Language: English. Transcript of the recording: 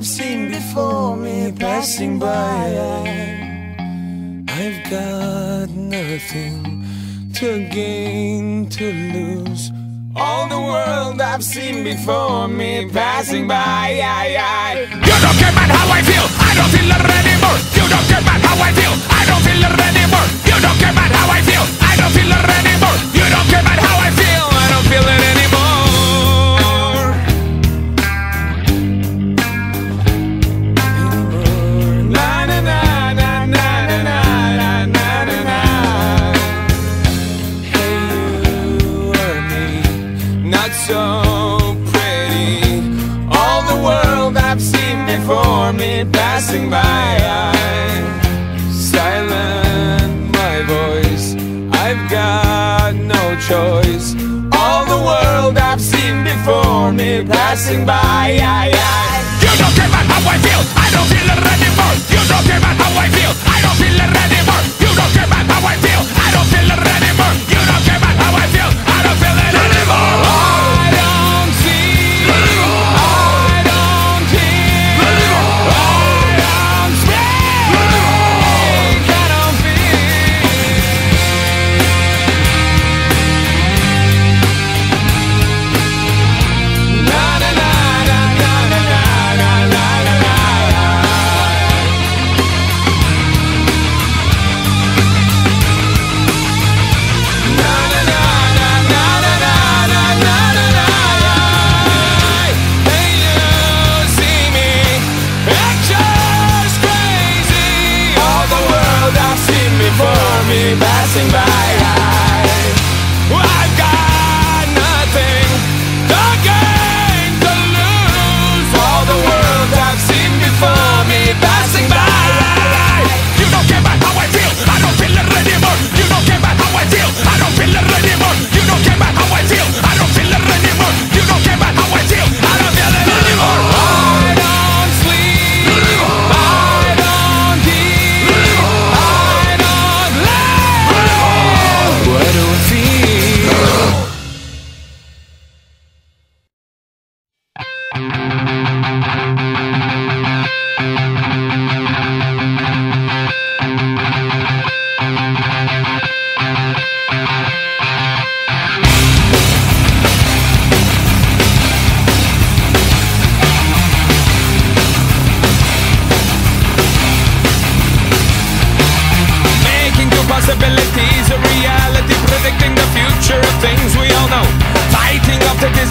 I've seen before me passing by. I've got nothing to gain, to lose. All the world I've seen before me passing by. You don't care about me passing by. Silent my voice, I've got no choice. All the world I've seen before me passing by. You don't care about how I feel, I don't feel it anymore. You don't care about how I feel, I don't feel it anymore. Me passing by. possibilities, a reality, predicting the future of things we all know. Fighting off the disease.